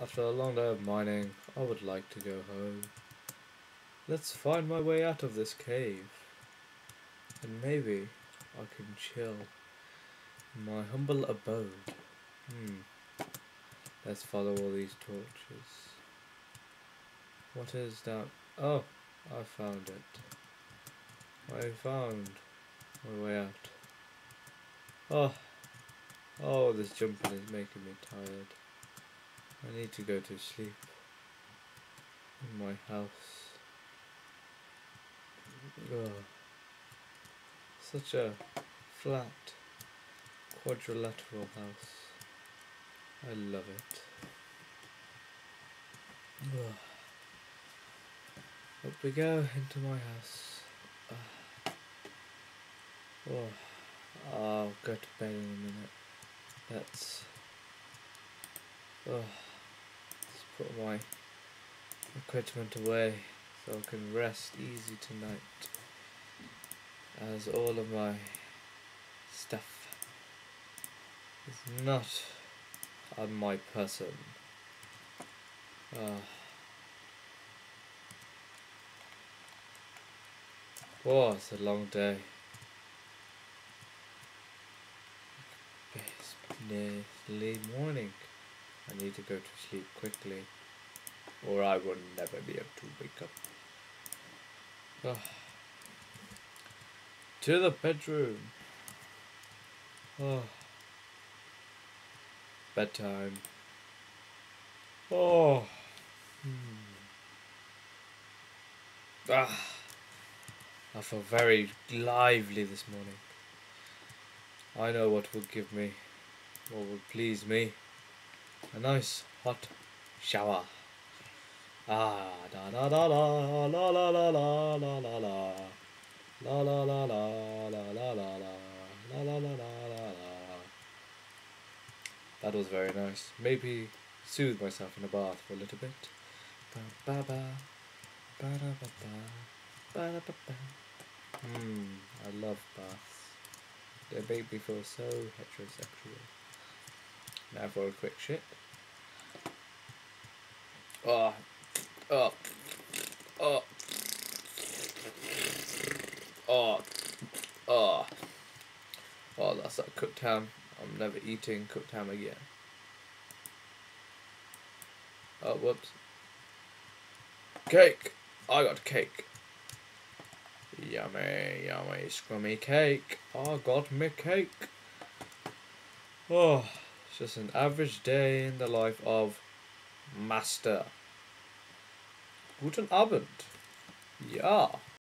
After a long day of mining, I would like to go home. Let's find my way out of this cave. And maybe I can chill in my humble abode. Hmm. Let's follow all these torches. What is that? Oh, I found it. I found my way out. Oh, oh, this jumping is making me tired. I need to go to sleep in my house. Ugh. Such a flat, quadrilateral house. I love it. Ugh. Up we go into my house. Oh, I'll go to bed in a minute. Oh, let's put my equipment away so I can rest easy tonight. As all of my stuff is not on my person. Ah. Oh, it's a long day. It's nearly morning. I need to go to sleep quickly, or I will never be able to wake up. To the bedroom. Bedtime. Oh. Hmm. Ah. I feel very lively this morning. I know what will give me, what will please me. A nice hot shower. Ah, da da da la la la la la la. La la la la la la la la la la la la la la. That was very nice. Maybe soothe myself in a bath for a little bit. Ba ba ba, ba da ba ba, ba da ba ba. Hmm, I love baths. They make me feel so heterosexual. Now for a quick shit. Oh, oh, oh, oh, oh. Oh, that's that cooked ham. I'm never eating cooked ham again. Oh, whoops. Cake! I got cake. Yummy, yummy, scrummy cake. I got me cake. Oh, just an average day in the life of Master. Guten Abend. Ja.